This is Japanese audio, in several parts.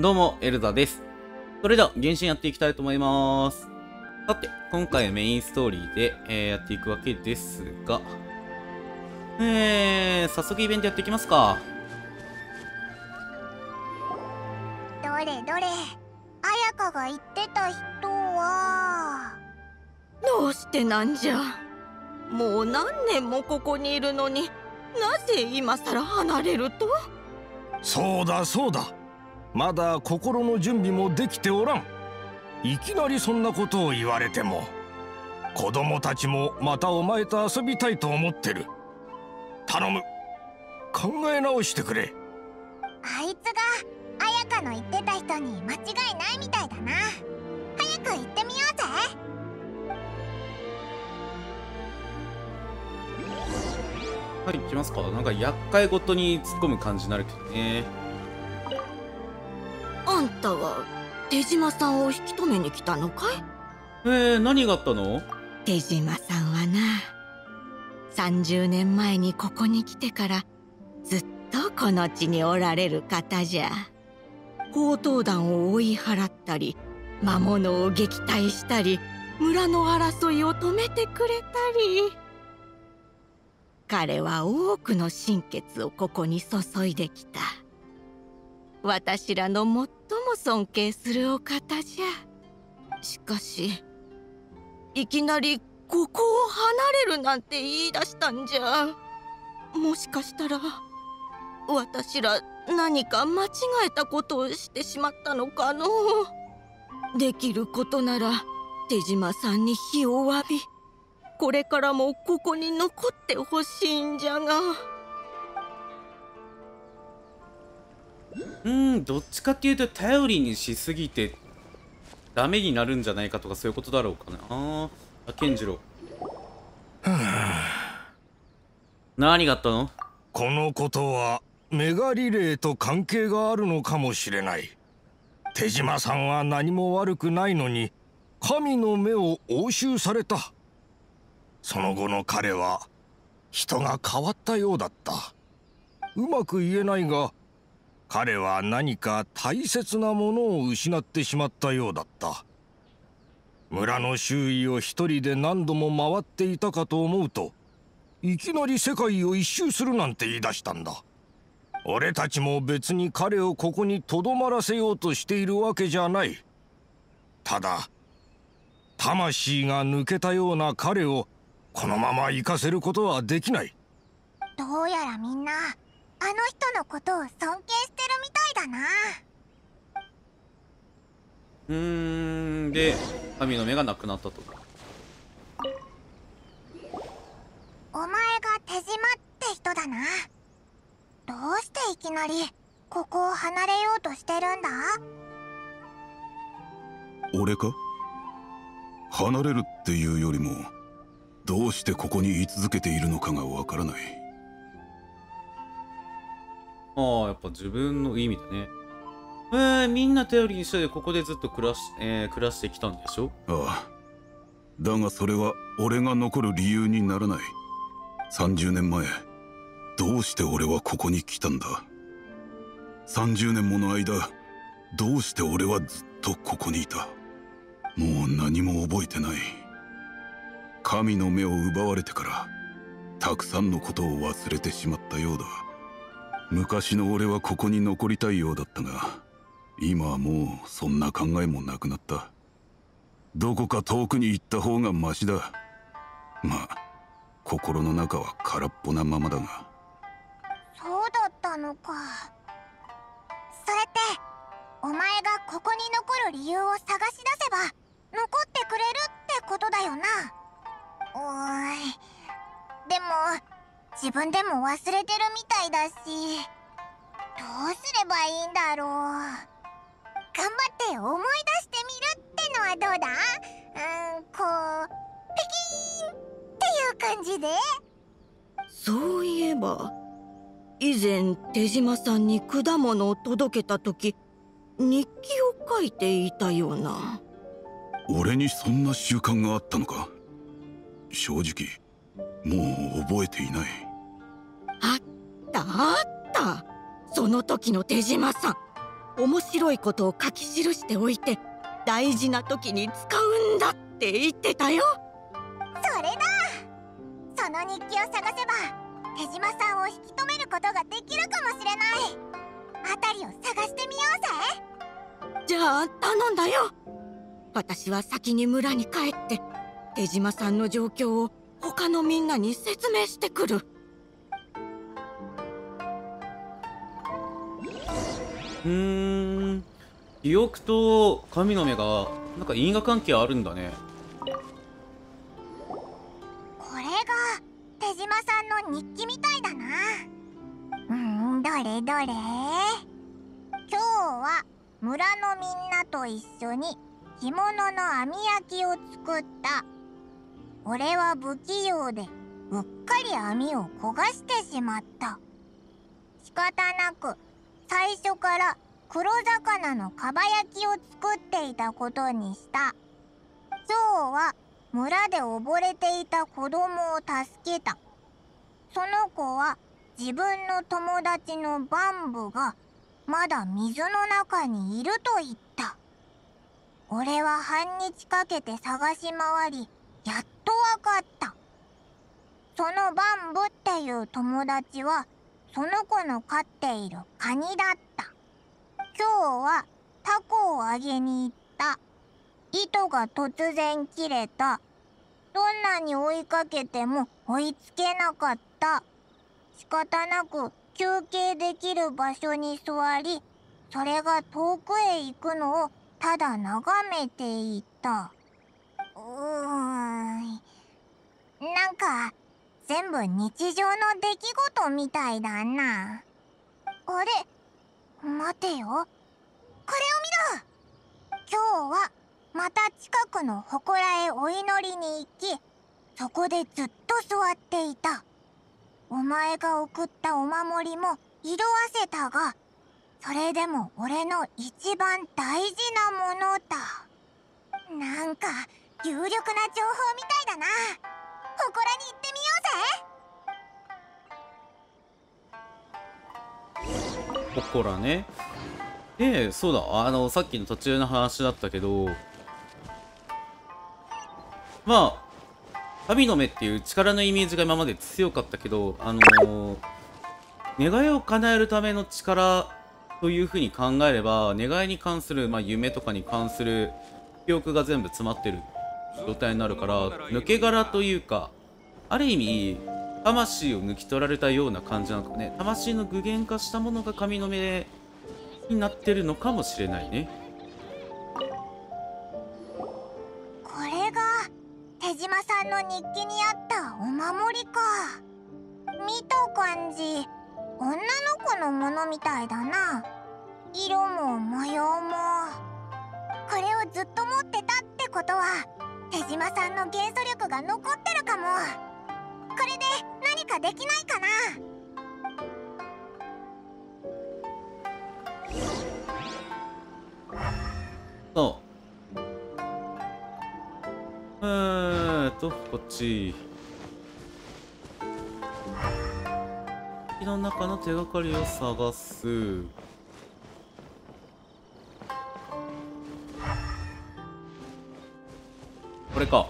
どうも、エルザです。それでは、原神やっていきたいと思います。さて、今回はメインストーリーで、えーやっていくわけですが、えー、早速イベントやっていきますか。どれどれ綾香が言ってた人はどうしてなんじゃもう何年もここにいるのになぜ今さら離れると？そうだそうだまだ心の準備もできておらん。いきなりそんなことを言われても子供たちもまたお前と遊びたいと思ってる。頼む。考え直してくれ。あいつが綾香の言ってた人に間違いないみたいだな。早く行ってみようぜ。はい、行きますか。なんか、厄介ごとに突っ込む感じになるけどね。あんたは手島さんを引き止めに来たのかい？えー、何があったの？手島さんはな30年前にここに来てからずっとこの地におられる方じゃ。強盗団を追い払ったり魔物を撃退したり村の争いを止めてくれたり。彼は多くの心血をここに注いできた私らの最も尊敬するお方じゃ。しかしいきなりここを離れるなんて言い出したんじゃ。もしかしたら私ら何か間違えたことをしてしまったのかの。できることなら手島さんに火を浴びこれからもここに残ってほしいんじゃが。うん、どっちかっていうと、頼りにしすぎて、ダメになるんじゃないかとか、そういうことだろうかな。あ、あ、健次郎。何があったの？このことはメガリレーと関係があるのかもしれない手島さんは何も悪くないのに神の目を押収されたその後の彼は人が変わったようだったうまく言えないが彼は何か大切なものを失ってしまったようだった。村の周囲を一人で何度も回っていたかと思うといきなり世界を一周するなんて言い出したんだ。俺たちも別に彼をここにとどまらせようとしているわけじゃない。ただ魂が抜けたような彼をこのまま行かせることはできない。どうやらみんなあの人のことを尊敬してるみたいだな。うーん、で、神の目がなくなったと。お前が手島って人だな。どうしていきなりここを離れようとしてるんだ？俺か？離れるっていうよりもどうしてここに居続けているのかがわからないああ、やっぱ自分の意味だね。えー、みんな頼りにしてここでずっと暮らし、えー暮らしてきたんでしょ？ああ。だがそれは俺が残る理由にならない。30年前どうして俺はここに来たんだ？30年もの間どうして俺はずっとここにいた？もう何も覚えてない。神の目を奪われてからたくさんのことを忘れてしまったようだ。昔の俺はここに残りたいようだったが今はもうそんな考えもなくなった。どこか遠くに行った方がマシだ。まあ心の中は空っぽなままだが。そうだったのか。それってお前がここに残る理由を探し出せば自分でも忘れてるみたいだしどうすればいいんだろう。頑張って思い出してみるってのはどうだ？うーんこうピキーンっていう感じで。そういえば以前手島さんに果物を届けた時日記を書いていたような。俺にそんな習慣があったのか？正直もう覚えていないあったあった。その時の手島さん面白いことを書き記しておいて大事な時に使うんだって言ってたよ。それだ。その日記を探せば手島さんを引き止めることができるかもしれない。辺りを探してみようぜ。じゃあ頼んだよ。私は先に村に帰って手島さんの状況を他のみんなに説明してくるうーん。記憶と神の目がなんか因果関係あるんだね。これが手島さんの日記みたいだな。うんどれどれ。今日は村のみんなと一緒に着物の網焼きを作った。俺は不器用でうっかり網を焦がしてしまった。仕方なく最初から黒魚のかば焼きを作っていたことにした。今日は村で溺れていた子供を助けた。その子は自分の友達のバンブがまだ水の中にいると言った。俺は半日かけて探し回りやっとわかった。そのバンブっていう友達はその子の飼っているカニだった。今日はタコをあげに行った。糸が突然切れた。どんなに追いかけても追いつけなかった。仕方なく休憩できる場所に座りそれが遠くへ行くのをただ眺めていた。うーん。なんか全部日常の出来事みたいだな。あれ？待てよ。これを見ろ。今日はまた近くの祠へお祈りに行きそこでずっと座っていた。お前が送ったお守りも色あせたがそれでも俺の一番大事なものだ。なんか有力な情報みたいだな。祠に行ってみよう。ここらね。でそうだ。あのさっきの途中の話だったけど。まあ神の目っていう力のイメージが今まで強かったけどあのー願いを叶えるための力というふうに考えれば願いに関する、まあ、夢とかに関する記憶が全部詰まってる状態になるから抜け殻というかある意味魂を抜き取られたような感じなのかね。魂の具現化したものが神の目になってるのかもしれないね。これが手島さんの日記にあったお守りか。見た感じ女の子のものみたいだな。色も模様も。これをずっと持ってたってことは手島さんの元素力が残ってるかも。これで何かできないかな。そうえーとこっち。木の中の手がかりを探す。これか。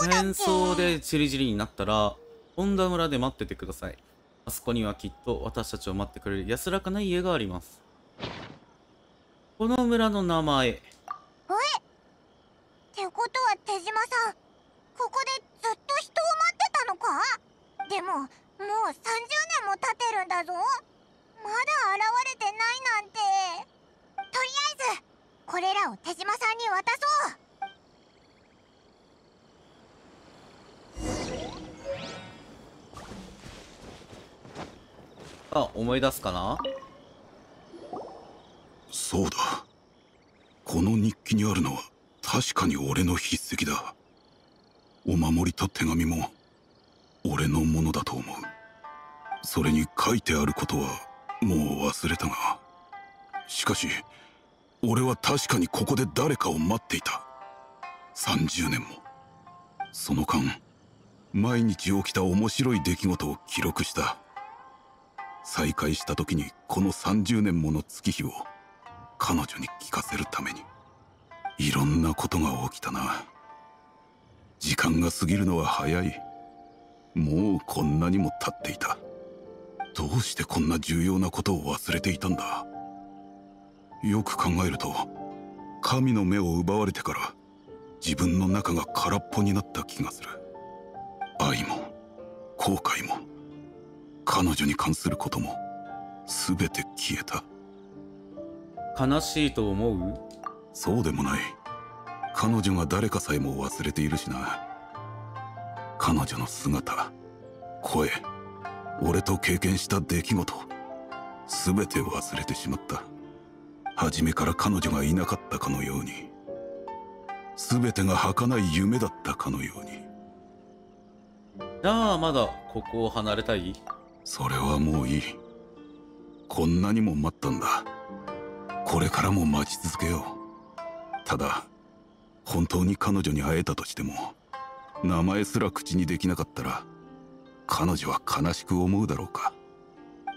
戦争でチリチリになったら本田村で待っててください。あそこにはきっと私たちを待ってくれる安らかな家があります。この村の名前。え？ってことは手島さんここでずっと人を待ってたのか？でももう30年も経ってるんだぞ。まだ現れてないなんて。とりあえずこれらを手島さんに渡そう。あ思い出すかな？そうだ。この日記にあるのは確かに俺の筆跡だ。お守りと手紙も俺のものだと思う。それに書いてあることはもう忘れたが。しかし俺は確かにここで誰かを待っていた。30年も。その間毎日起きた面白い出来事を記録した。再会した時にこの30年もの月日を彼女に聞かせるためにいろんなことが起きたな。時間が過ぎるのは早い。もうこんなにも経っていた。どうしてこんな重要なことを忘れていたんだ。よく考えると神の目を奪われてから自分の中が空っぽになった気がする。愛も後悔も。彼女に関することも全て消えた。悲しいと思う？そうでもない。彼女が誰かさえも忘れているしな。彼女の姿声俺と経験した出来事全て忘れてしまった。初めから彼女がいなかったかのように。全てが儚い夢だったかのように。じゃあまだここを離れたい？それはもういい。こんなにも待ったんだ。これからも待ち続けよう。ただ本当に彼女に会えたとしても名前すら口にできなかったら彼女は悲しく思うだろうか。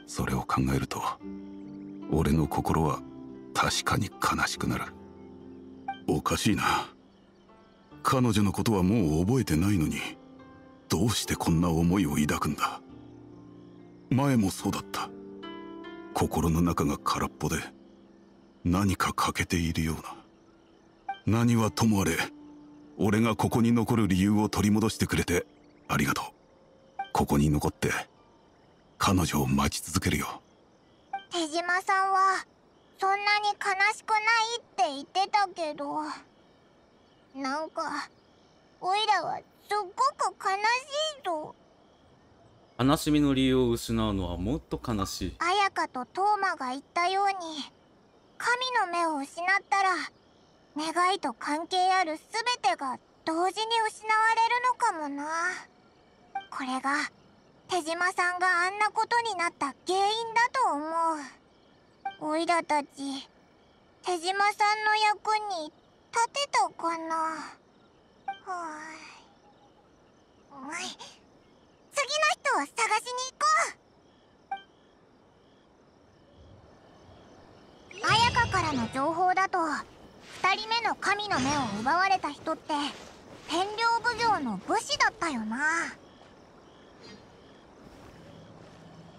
それを考えると俺の心は確かに悲しくなる。おかしいな。彼女のことはもう覚えてないのにどうしてこんな思いを抱くんだ。前もそうだった。心の中が空っぽで何か欠けているような。何はともあれ俺がここに残る理由を取り戻してくれてありがとう。ここに残って彼女を待ち続けるよ。手島さんはそんなに悲しくないって言ってたけどなんかおいらはすっごく悲しいぞ。悲しみの理由を失うのはもっと悲しい。綾香とトーマが言ったように神の目を失ったら願いと関係ある全てが同時に失われるのかもな。これが手島さんがあんなことになった原因だと思う。おいらたち手島さんの役に立てたかな。はい。次の人を探しに行こう。綾香からの情報だと2人目の神の目を奪われた人って天領奉行の武士だったよな。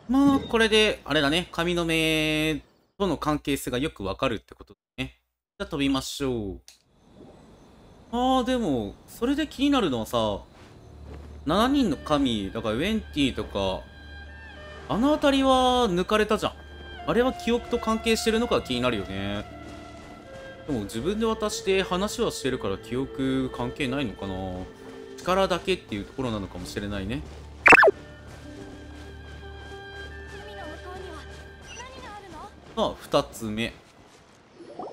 まあこれであれだね。神の目との関係性がよくわかるってことだね。じゃあ飛びましょう。あーでもそれで気になるのはさ7人の神だからウェンティとかあの辺りは抜かれたじゃん。あれは記憶と関係してるのか気になるよね。でも自分で渡して話はしてるから記憶関係ないのかな。力だけっていうところなのかもしれないね。さあ2つ目。お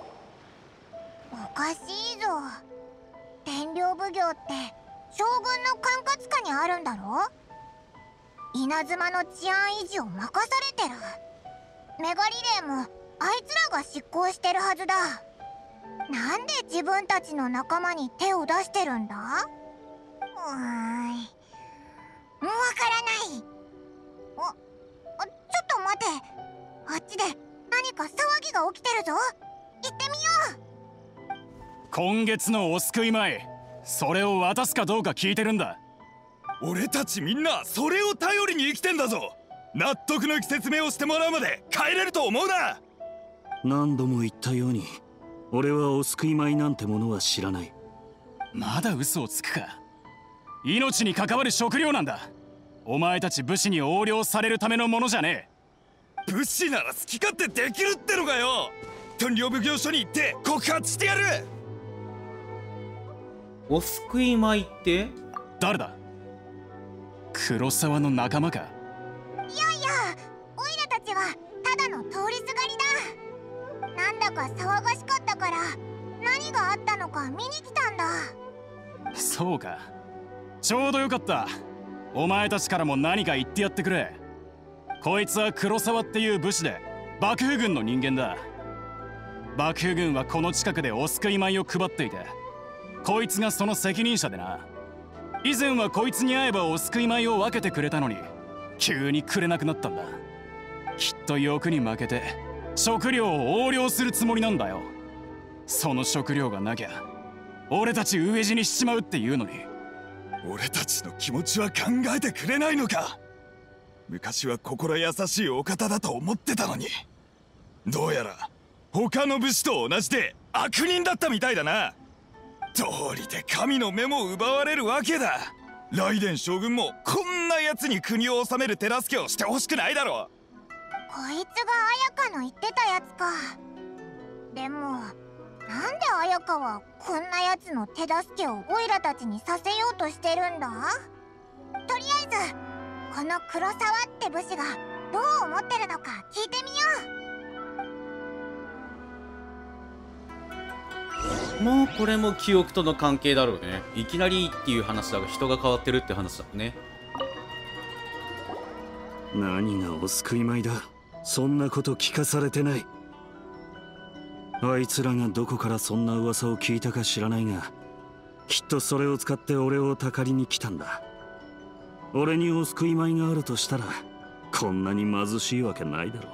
かしいぞ。天領奉行って将軍の管轄下にあるんだろ？稲妻の治安維持を任されてる。メガリレーもあいつらが執行してるはずだ。なんで自分たちの仲間に手を出してるんだ？うーん。わからない。おおちょっと待て。あっちで何か騒ぎが起きてるぞ。行ってみよう。今月のお救い前。それを渡すかどうか聞いてるんだ。俺たちみんなそれを頼りに生きてんだぞ。納得のいく説明をしてもらうまで帰れると思うな。何度も言ったように俺はお救い米なんてものは知らない。まだ嘘をつくか。命に関わる食料なんだ。お前たち武士に横領されるためのものじゃねえ。武士なら好き勝手できるってのかよ。屯領奉行所に行って告発してやるお救い米って？誰だ？黒沢の仲間か？いやいやオイラたちはただの通りすがりだ。なんだか騒がしかったから何があったのか見に来たんだ。そうか。ちょうどよかった。お前たちからも何か言ってやってくれ。こいつは黒沢っていう武士で幕府軍の人間だ。幕府軍はこの近くでお救い米を配っていてこいつがその責任者でな。以前はこいつに会えばお救い米を分けてくれたのに急にくれなくなったんだ。きっと欲に負けて食料を横領するつもりなんだよ。その食料がなきゃ俺たち飢え死にしちまうっていうのに。俺たちの気持ちは考えてくれないのか。昔は心優しいお方だと思ってたのに。どうやら他の武士と同じで悪人だったみたいだな。道理で神の目も奪われるわけだ。雷電将軍もこんな奴に国を治める手助けをしてほしくないだろこいつが綾香の言ってたやつか。でもなんで綾香はこんなやつの手助けをオイラたちにさせようとしてるんだ？とりあえずこの黒沢って武士がどう思ってるのか聞いてみよう。まあこれも記憶との関係だろうね。いきなりっていう話だが人が変わってるって話だね。何がお救い米だ。そんなこと聞かされてない。あいつらがどこからそんな噂を聞いたか知らないがきっとそれを使って俺をたかりに来たんだ。俺にお救い米があるとしたらこんなに貧しいわけないだろ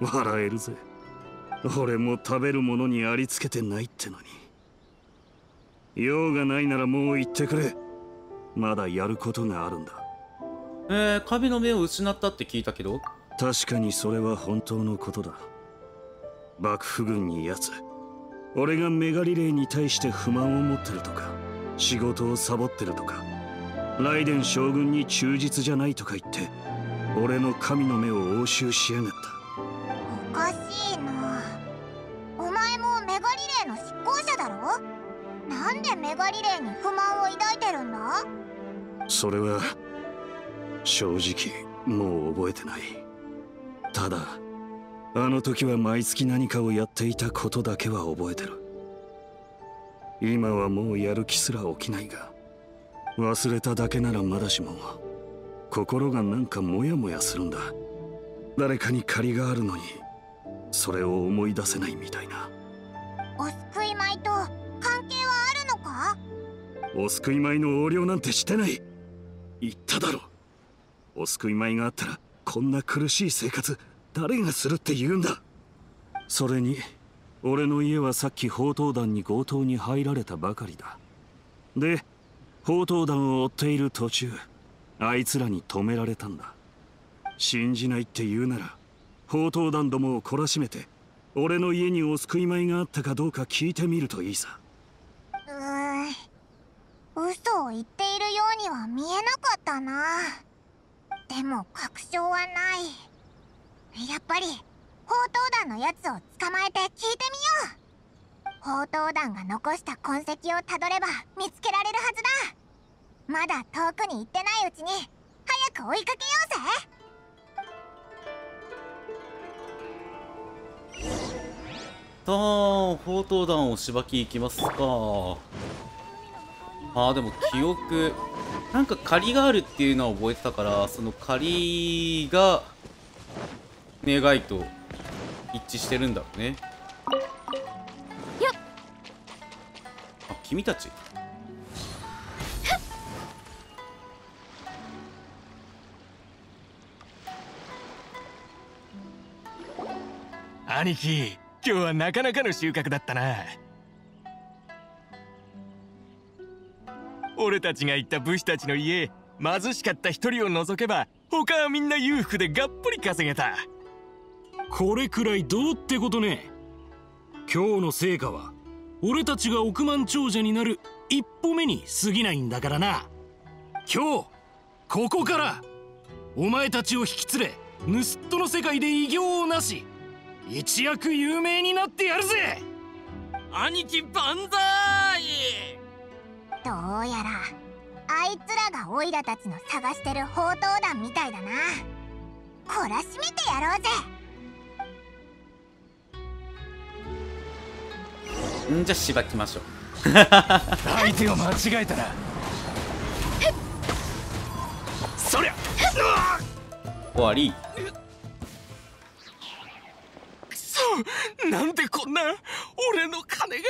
う。笑えるぜ。俺も食べるものにありつけてないってのに。用がないならもう言ってくれ。まだやることがあるんだ。えー、神の目を失ったって聞いたけど。確かにそれは本当のことだ。幕府軍に奴俺がメガリレーに対して不満を持ってるとか仕事をサボってるとか雷電将軍に忠実じゃないとか言って俺の神の目を押収しやがったそれは正直もう覚えてない。ただあの時は毎月何かをやっていたことだけは覚えてる。今はもうやる気すら起きないが忘れただけならまだしも心がなんかモヤモヤするんだ。誰かに借りがあるのにそれを思い出せないみたいな。お救い米と関係はあるのか？お救い米の横領なんてしてない言っただろお救い米があったらこんな苦しい生活誰がするって言うんだ。それに俺の家はさっき宝刀団に強盗に入られたばかりだ。で宝刀団を追っている途中あいつらに止められたんだ。信じないって言うなら宝刀団どもを懲らしめて俺の家にお救い米があったかどうか聞いてみるといいさうーん嘘を言っているようには見えなかったな。でも確証はない。やっぱり宝刀団のやつを捕まえて聞いてみよう。宝刀団が残した痕跡をたどれば見つけられるはずだ。まだ遠くに行ってないうちに早く追いかけようぜ。さあ宝刀団をしばき行きますか。あーでも記憶。なんか借りがあるっていうのは覚えてたからその借りが願いと一致してるんだろうね。あ君たち。兄貴今日はなかなかの収穫だったな俺たちが行った武士たちの家貧しかった一人を除けば他はみんな裕福でがっぽり稼げた。これくらいどうってことね。今日の成果は俺たちが億万長者になる一歩目に過ぎないんだからな。今日ここからお前たちを引き連れ盗人の世界で偉業をなし一躍有名になってやるぜ。兄貴万歳どうやらあいつらがオイラたちの探してる宝刀団みたいだな。懲らしめてやろうぜ。んじゃしばきましょう。相手を間違えたらそりゃ終わりそう。なんでこんな俺の金が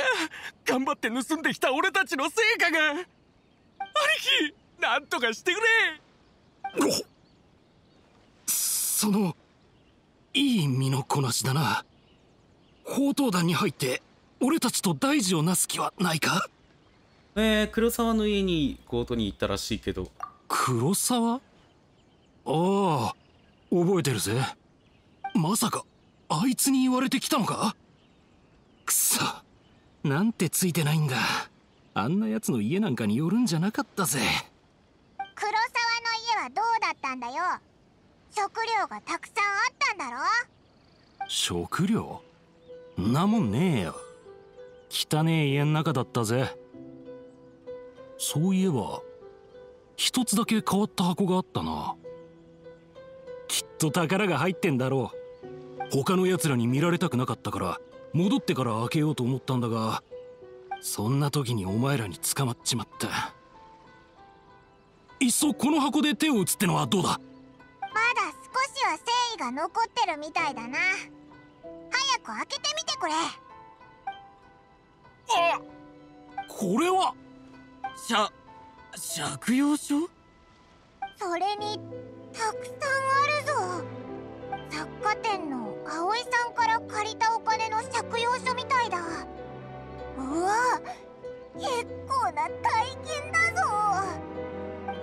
頑張って盗んできた俺たちの成果が。兄貴なんとかしてくれ。そのいい身のこなしだな。宝刀団に入って俺たちと大事をなす気はないか？えー、黒沢の家に強盗に行ったらしいけど。黒沢？ああ覚えてるぜ。まさかあいつに言われてきたのか？くそ。なんてついてないんだ。あんな奴の家なんかに寄るんじゃなかったぜ。黒沢の家はどうだったんだよ？食料がたくさんあったんだろ？食料？んなもんねえよ。汚ねえ家ん中だったぜ。そういえば一つだけ変わった箱があったな。きっと宝が入ってんだろう他の奴らに見られたくなかったから戻ってから開けようと思ったんだがそんな時にお前らに捕まっちまったいっそこの箱で手を打つってのはどうだ？まだ少しは誠意が残ってるみたいだな。早く開けてみてくれ。あこれは？しゃ借用書？それにたくさんあるぞ。雑貨店の葵さんから借りたお金の借用書みたいだ。うわ結構な大金だぞ。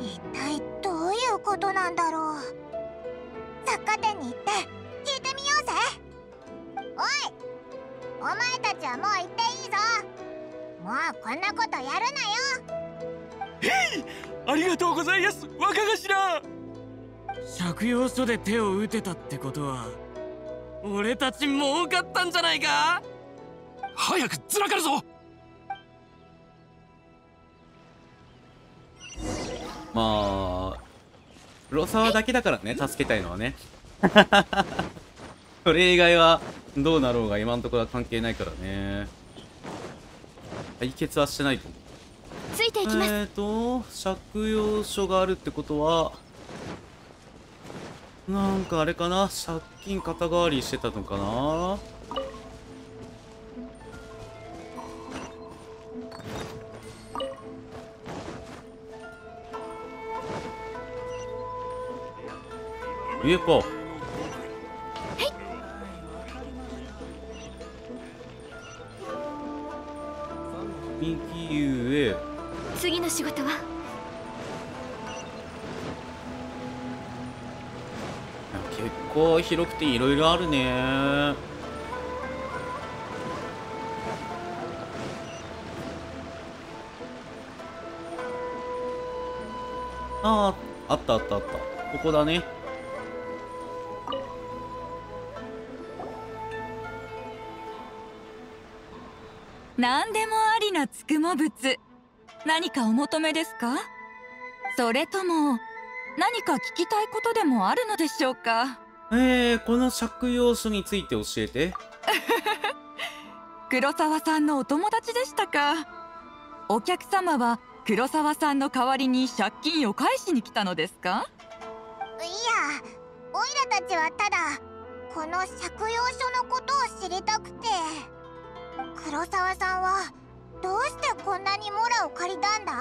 一体どういうことなんだろう。雑貨店に行って聞いてみようぜ。おいお前たちはもう行っていいぞ。もうこんなことやるなよ。ありがとうございます。若頭。借用書で手を打てたってことは俺たち儲かったんじゃないか？早くずらかるぞ！まあ黒沢だけだからね助けたいのはね。それ以外はどうなろうが今のところは関係ないからね。解決はしてないと思う。ついていきます、えーと借用書があるってことはなんかあれかな？借金肩代わりしてたのかな？言えか右上次の仕事は？結構広くていろいろあるね。あああったあったあった。ここだね。何でもありなつくも物何かお求めですか？それとも何か聞きたいことでもあるのでしょうか？えー、この借用書について教えて。黒沢さんのお友達でしたか？お客様は黒沢さんの代わりに借金を返しに来たのですか？いやオイラたちはただこの借用書のことを知りたくて。黒沢さんはどうしてこんなにモラを借りたんだ？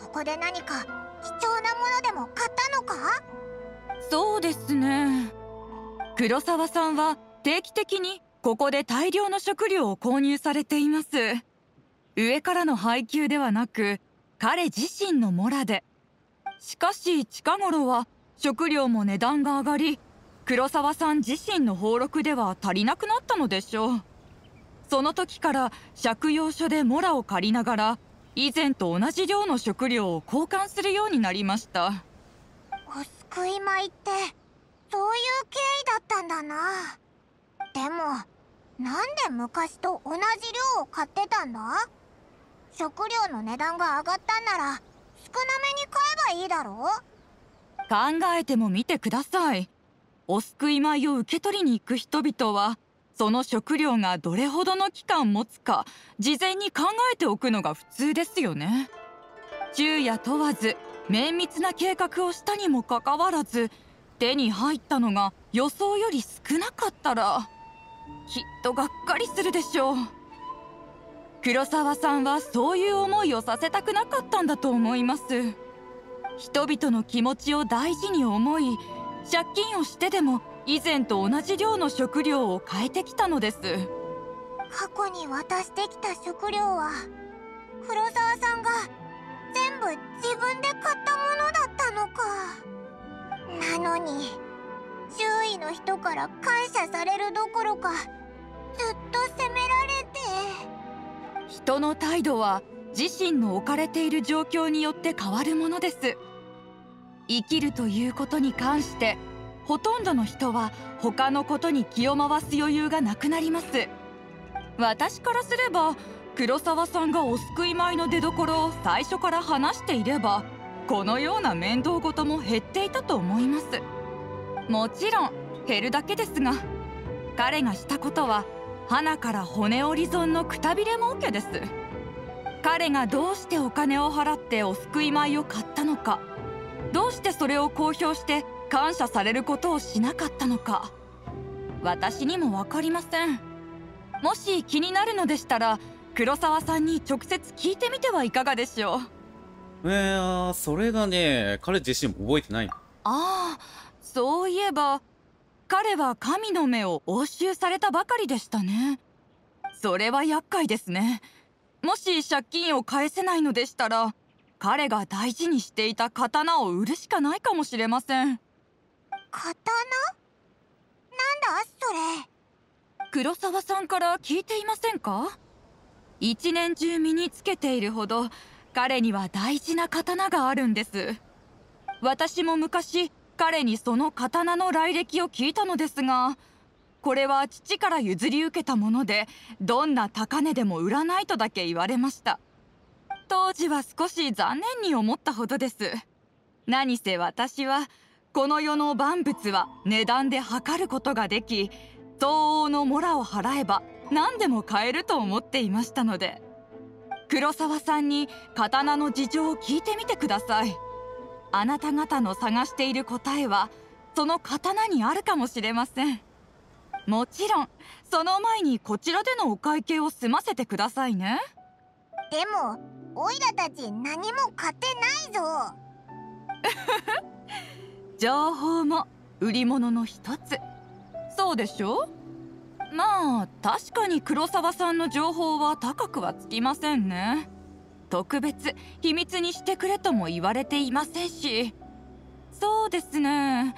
ここで何か貴重なものでも買ったのか？そうですね。黒沢さんは定期的にここで大量の食料を購入されています。上からの配給ではなく彼自身のモラで。しかし近頃は食料も値段が上がり黒沢さん自身の俸禄では足りなくなったのでしょう。その時から借用書でモラを借りながら以前と同じ量の食料を交換するようになりました。救い米ってそういう経緯だったんだな。でもなんで昔と同じ量を買ってたんだ？食料の値段が上がったんなら少なめに買えばいいだろ？考えてもみてください。お救い米を受け取りに行く人々はその食料がどれほどの期間持つか事前に考えておくのが普通ですよね。昼夜問わず綿密な計画をしたにもかかわらず手に入ったのが予想より少なかったらきっとがっかりするでしょう。黒沢さんはそういう思いをさせたくなかったんだと思います。人々の気持ちを大事に思い借金をしてでも以前と同じ量の食料を変えてきたのです。過去に渡してきた食料は黒沢さんが全部自分で買ったものだったのか。なのに周囲の人から感謝されるどころかずっと責められて。人の態度は自身の置かれている状況によって変わるものです。生きるということに関してほとんどの人は他のことに気を回す余裕がなくなります。私からすれば黒沢さんがお救い米の出どころを最初から話していればこのような面倒事も減っていたと思います。もちろん減るだけですが彼がしたことは花から骨折り損のくたびれ儲けです。彼がどうしてお金を払ってお救い米を買ったのかどうしてそれを公表して感謝されることをしなかったのか私にも分かりません。もし気になるのでしたら黒沢さんに直接聞いてみてはいかがでしょう？えー、それがね彼自身も覚えてないああそういえば彼は神の目を押収されたばかりでしたね。それは厄介ですね。もし借金を返せないのでしたら彼が大事にしていた刀を売るしかないかもしれません。刀？なんだそれ。黒沢さんから聞いていませんか？一年中身につけているほど彼には大事な刀があるんです。私も昔彼にその刀の来歴を聞いたのですがこれは父から譲り受けたものでどんな高値でも売らないとだけ言われました。当時は少し残念に思ったほどです。何せ私はこの世の万物は値段で測ることができ相応のモラを払えば何でも買えると思っていましたので黒沢さんに刀の事情を聞いてみてください。あなた方の探している答えはその刀にあるかもしれません。もちろんその前にこちらでのお会計を済ませてくださいね。でもオイラたち何も買ってないぞ。情報も売り物の一つ。そうでしょまあ確かに黒沢さんの情報は高くはつきませんね。特別秘密にしてくれとも言われていませんし。そうですね。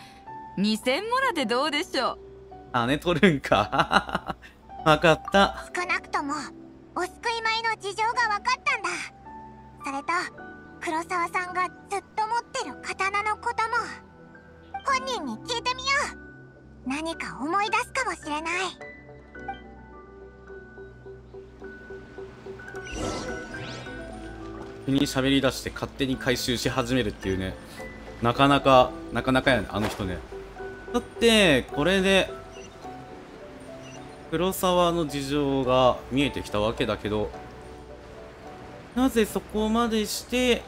2000モラでどうでしょう？金取るんか。わかった。少なくともお救い米の事情が分かったんだ。それと黒沢さんがずっと持ってる刀のことも。本人に聞いてみよう。何か思い出すかもしれないに喋り出して勝手に回収し始めるっていうね。なかなかなかなかやねあの人ね。だってこれで黒沢の事情が見えてきたわけだけどなぜそこまでして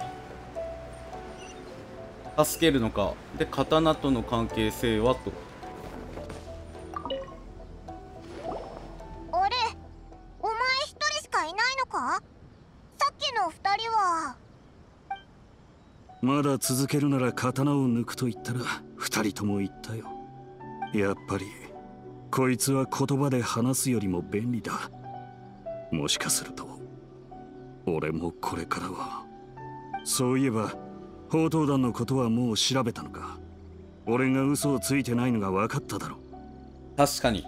助けるのか。で刀との関係性はと。か？さっきの二人は？まだ続けるなら刀を抜くと言ったら二人とも言ったよ。やっぱりこいつは言葉で話すよりも便利だ。もしかすると俺もこれからはそういえば宝刀団のことはもう調べたのか？俺が嘘をついてないのが分かっただろ確かに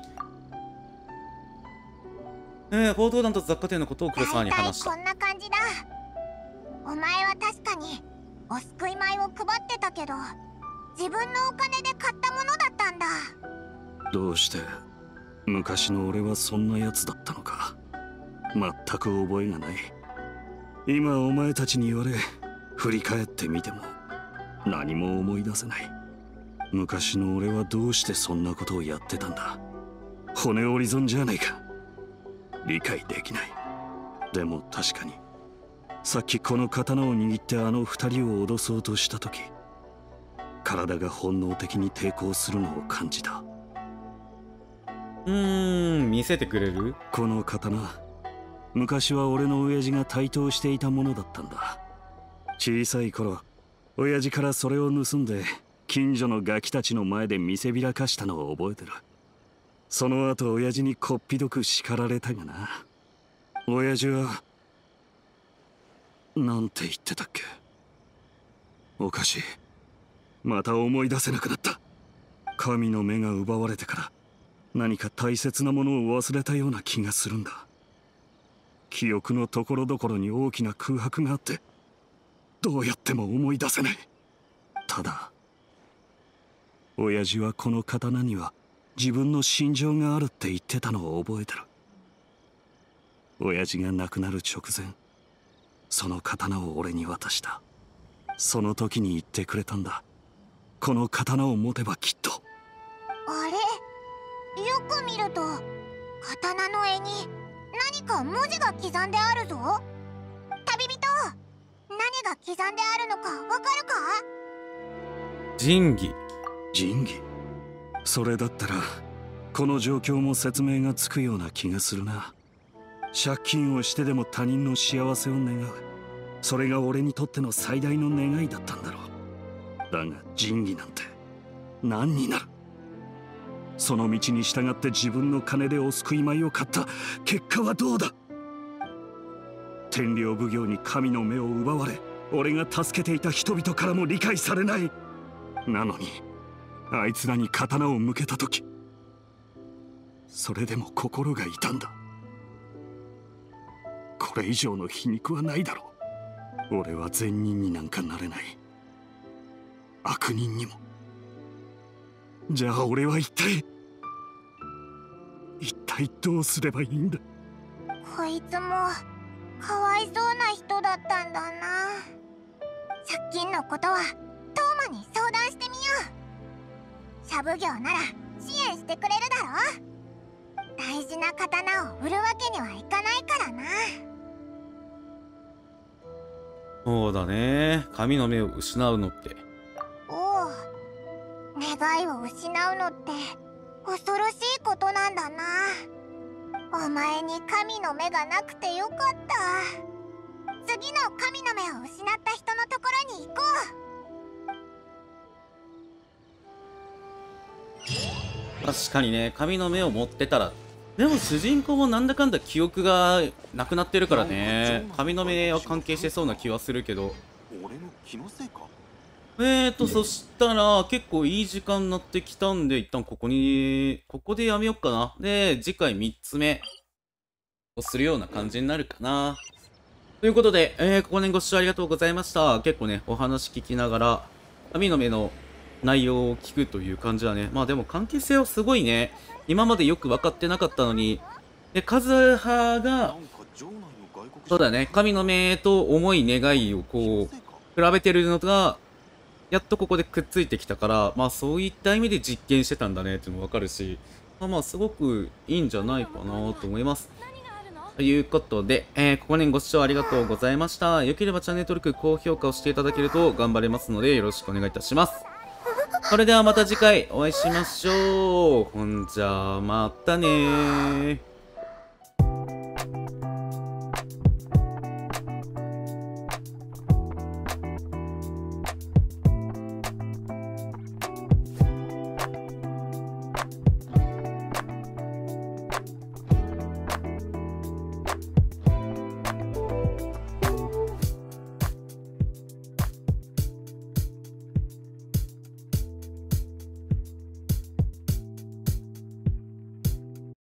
えー、報道団と雑貨店のことを黒沢に話した。大体こんな感じだ。お前は確かにお救い米を配ってたけど自分のお金で買ったものだったんだ。どうして昔の俺はそんな奴だったのか。全く覚えがない。今お前たちに言われ振り返ってみても何も思い出せない。昔の俺はどうしてそんなことをやってたんだ。骨折り損じゃないか理解できない。でも確かにさっきこの刀を握ってあの二人を脅そうとした時体が本能的に抵抗するのを感じた。うーん見せてくれる？この刀昔は俺の親父が対等していたものだったんだ。小さい頃親父からそれを盗んで近所のガキたちの前で見せびらかしたのを覚えてるその後親父にこっぴどく叱られたがな。親父はなんて言ってたっけ。おかしい。また思い出せなくなった。神の目が奪われてから何か大切なものを忘れたような気がするんだ。記憶のところどころに大きな空白があってどうやっても思い出せない。ただ親父はこの刀には自分の心情があるって言ってたのを覚えてる。親父が亡くなる直前その刀を俺に渡した。その時に言ってくれたんだ。この刀を持てばきっと。あれ？よく見ると刀の絵に何か文字が刻んであるぞ。旅人何が刻んであるのかわかるか？仁義仁義それだったらこの状況も説明がつくような気がするな。借金をしてでも他人の幸せを願う。それが俺にとっての最大の願いだったんだろう。だが仁義なんて何になる。その道に従って自分の金でお救い米を買った。結果はどうだ。天領奉行に神の目を奪われ俺が助けていた人々からも理解されない。なのにあいつらに刀を向けた時それでも心が痛んだ。これ以上の皮肉はないだろう。俺は善人になんかなれない。悪人にも。じゃあ俺は一体一体どうすればいいんだ？こいつもかわいそうな人だったんだな。借金のことはトーマに相シャブ業なら支援してくれるだろ。大事な刀を売るわけにはいかないからな。そうだね。神の目を失うのって。おお願いを失うのって恐ろしいことなんだな。お前に神の目がなくてよかった。次の神の目を失った人のところに行こ確かにね神の目を持ってたら。でも主人公もなんだかんだ記憶がなくなってるからね。神の目は関係してそうな気はするけど。俺の気のせいかえーとそしたら結構いい時間になってきたんで一旦ここにここでやめよっかな。で次回3つ目。をするような感じになるかな。ということで、えー、ここねご視聴ありがとうございました。結構ねお話聞きながら神の目の内容を聞くという感じだね。まあでも関係性はすごいね。今までよく分かってなかったのに。でカズハがそうだね。神の目と思い願いをこう比べてるのがやっとここでくっついてきたからまあそういった意味で実験してたんだねっていうのも分かるしまあまあすごくいいんじゃないかなと思います。ということで、えー、ここにご視聴ありがとうございました。よければチャンネル登録、高評価をしていただけると頑張れますのでよろしくお願いいたします。それではまた次回お会いしましょう。ほんじゃ、またね。